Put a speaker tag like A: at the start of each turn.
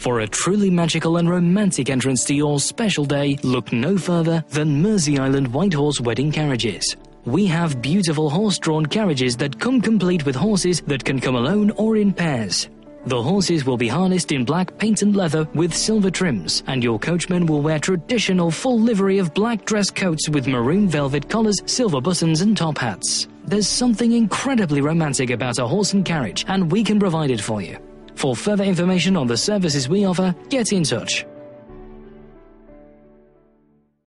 A: For a truly magical and romantic entrance to your special day, look no further than Mersea Island White Horse Wedding Carriages. We have beautiful horse-drawn carriages that come complete with horses that can come alone or in pairs. The horses will be harnessed in black paint and leather with silver trims, and your coachman will wear traditional full livery of black dress coats with maroon velvet collars, silver buttons, and top hats. There's something incredibly romantic about a horse and carriage, and we can provide it for you. For further information on the services we offer, get in touch.